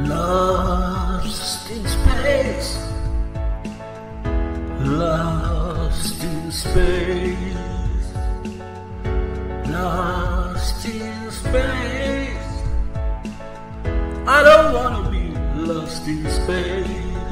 Lost in space. Lost in space. Lost in space. I don't wanna be lost in space.